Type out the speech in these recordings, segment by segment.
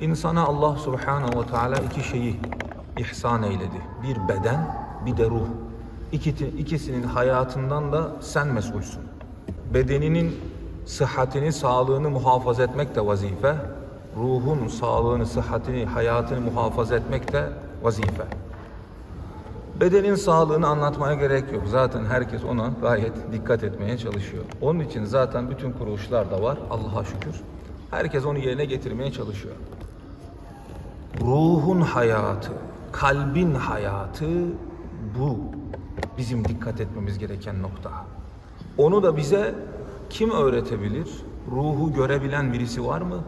insana Allah subhanahu ve teala iki şeyi ihsan eyledi. Bir beden, bir de ruh. İkisi, ikisinin hayatından da sen mesulsün. Bedeninin sıhhatini, sağlığını muhafaza etmek de vazife. Ruhun sağlığını, sıhhatini, hayatını muhafaza etmek de vazife. Bedenin sağlığını anlatmaya gerek yok. Zaten herkes ona gayet dikkat etmeye çalışıyor. Onun için zaten bütün kuruluşlar da var Allah'a şükür. Herkes onu yerine getirmeye çalışıyor. Ruhun hayatı, kalbin hayatı bu bizim dikkat etmemiz gereken nokta. Onu da bize kim öğretebilir? Ruhu görebilen birisi var mı?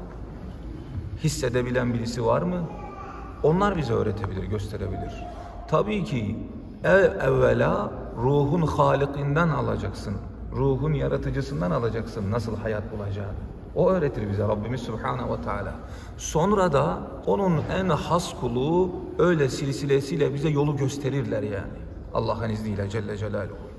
Hissedebilen birisi var mı? Onlar bize öğretebilir, gösterebilir. Tabii ki ev evvela ruhun halikinden alacaksın. Ruhun yaratıcısından alacaksın nasıl hayat bulacağını. O öğretir bize Rabbimiz Subhanahu ve Teala. Sonra da onun en has kulu öyle silsilesiyle bize yolu gösterirler yani. Allah'ın izniyle Celle Celaluhu.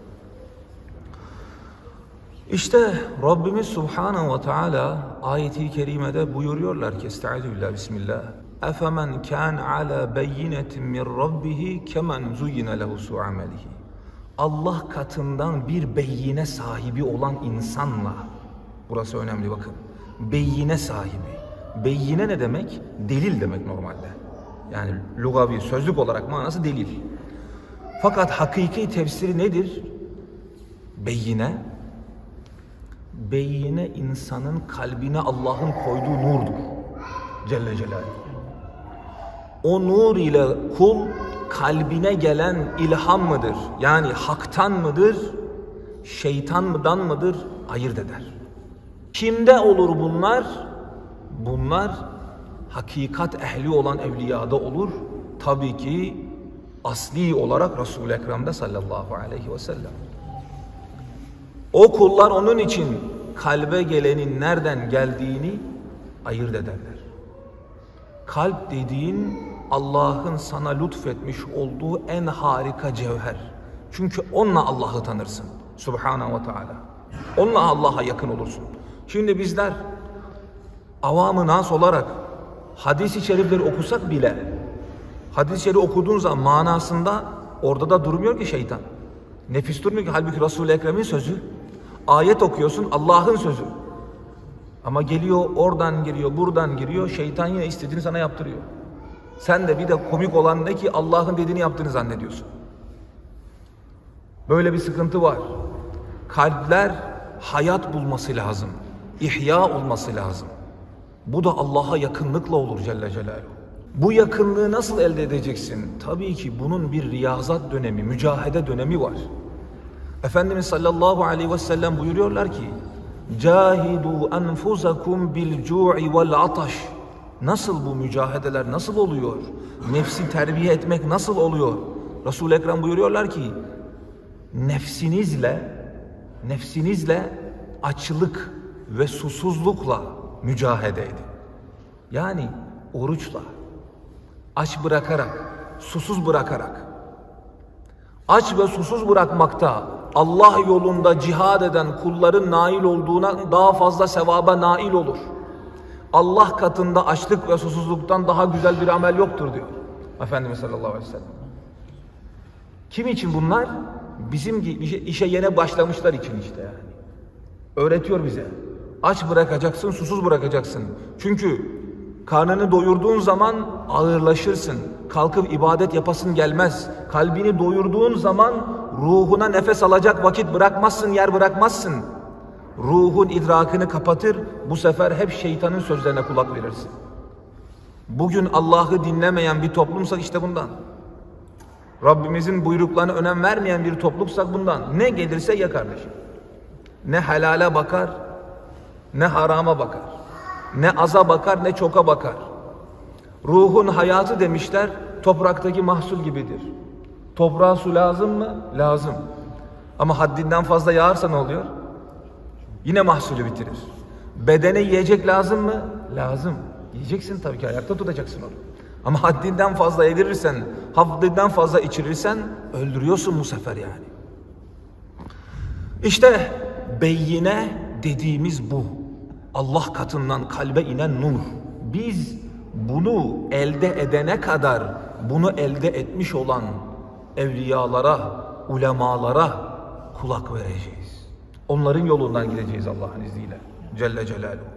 İşte Rabbimiz Subhanahu ve Teala ayeti kerimede buyuruyorlar ki Estaizu billah Bismillah. Efemen kan ala beyinetin min rabbihi kemen zuyyine lehu su amelihi. Allah katından bir beyine sahibi olan insanla burası önemli bakın. Beyine sahibi. Beyine ne demek? Delil demek normalde. Yani lugavi sözlük olarak manası delil. Fakat hakiki tefsiri nedir? Beyine beyine insanın kalbine Allah'ın koyduğu nurdur. Celle Celaluhu. O nur ile kul kalbine gelen ilham mıdır? Yani haktan mıdır? Şeytan mıdan mıdır? Ayırt eder. Kimde olur bunlar? Bunlar hakikat ehli olan evliyada olur. Tabii ki asli olarak Resul-i Ekrem'de sallallahu aleyhi ve sellem. O kullar onun için kalbe gelenin nereden geldiğini ayırt ederler. Kalp dediğin Allah'ın sana lütfetmiş olduğu en harika cevher. Çünkü onunla Allah'ı tanırsın. Subhanahu ve Teala. Onunla Allah'a yakın olursun. Şimdi bizler avamı nas olarak hadis-i şerifleri okusak bile hadis-i şerif okuduğun zaman manasında orada da durmuyor ki şeytan. Nefis durmuyor ki halbuki Resul-i Ekrem'in sözü. Ayet okuyorsun Allah'ın sözü. Ama geliyor oradan giriyor buradan giriyor şeytan yine istediğini sana yaptırıyor. Sen de bir de komik olan ne ki Allah'ın dediğini yaptığını zannediyorsun. Böyle bir sıkıntı var. Kalpler hayat bulması lazım. İhya olması lazım. Bu da Allah'a yakınlıkla olur Celle Celaluhu. Bu yakınlığı nasıl elde edeceksin? Tabii ki bunun bir riyazat dönemi, mücahede dönemi var. Efendimiz sallallahu aleyhi ve sellem buyuruyorlar ki Cahidu enfusakum bil cu'i vel ataş Nasıl bu mücahedeler nasıl oluyor? Nefsi terbiye etmek nasıl oluyor? resul Ekrem buyuruyorlar ki nefsinizle nefsinizle açlık ve susuzlukla mücahede edin. Yani oruçla, aç bırakarak, susuz bırakarak. Aç ve susuz bırakmakta Allah yolunda cihad eden kulların nail olduğuna daha fazla sevaba nail olur. Allah katında açlık ve susuzluktan daha güzel bir amel yoktur diyor. Efendimiz sallallahu aleyhi ve sellem. Kim için bunlar? Bizim gibi işe yeni başlamışlar için işte yani. Öğretiyor bize. Aç bırakacaksın, susuz bırakacaksın. Çünkü karnını doyurduğun zaman ağırlaşırsın. Kalkıp ibadet yapasın gelmez. Kalbini doyurduğun zaman ruhuna nefes alacak vakit bırakmazsın, yer bırakmazsın. Ruhun idrakını kapatır, bu sefer hep şeytanın sözlerine kulak verirsin. Bugün Allah'ı dinlemeyen bir toplumsak işte bundan. Rabbimizin buyruklarına önem vermeyen bir toplumsak bundan. Ne gelirse ya kardeşim. Ne helale bakar, ne harama bakar. Ne aza bakar, ne çoka bakar. Ruhun hayatı demişler, topraktaki mahsul gibidir. Toprağa su lazım mı? Lazım. Ama haddinden fazla yağarsa ne oluyor? Yine mahsulü bitirir. Bedene yiyecek lazım mı? Lazım. Yiyeceksin tabii ki ayakta tutacaksın onu. Ama haddinden fazla yedirirsen, haddinden fazla içirirsen öldürüyorsun bu sefer yani. İşte beyine dediğimiz bu. Allah katından kalbe inen nur. Biz bunu elde edene kadar bunu elde etmiş olan evliyalara, ulemalara kulak vereceğiz. Onların yolundan gideceğiz Allah'ın izniyle. Celle Celaluhu.